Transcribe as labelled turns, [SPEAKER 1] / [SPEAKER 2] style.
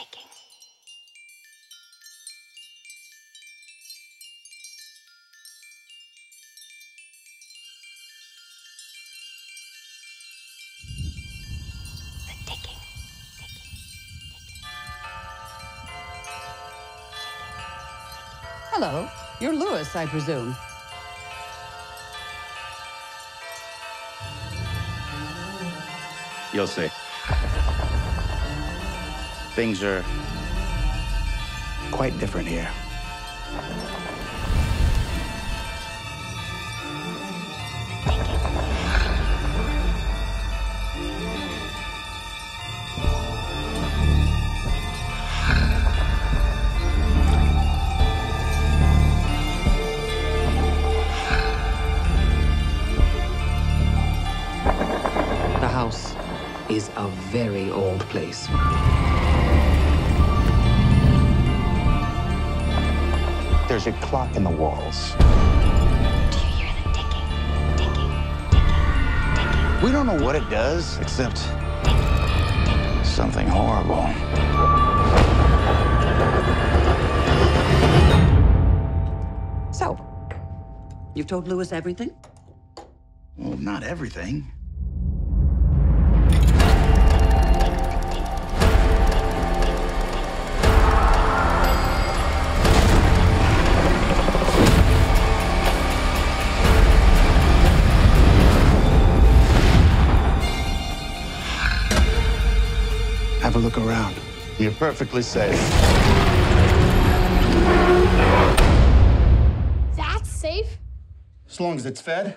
[SPEAKER 1] ticking. The ticking. Ticking.
[SPEAKER 2] Hello. You're Lewis, I presume.
[SPEAKER 3] You'll see. Things are quite different here.
[SPEAKER 4] The house is a very old place.
[SPEAKER 3] There's a clock in the walls.
[SPEAKER 1] Do you hear the ticking? Ticking. Ticking. Ticking.
[SPEAKER 3] We don't know what it does, except something horrible.
[SPEAKER 2] So, you've told Lewis everything?
[SPEAKER 3] Well, not everything. Have a look around. You're perfectly safe.
[SPEAKER 5] That's safe.
[SPEAKER 3] As long as it's fed.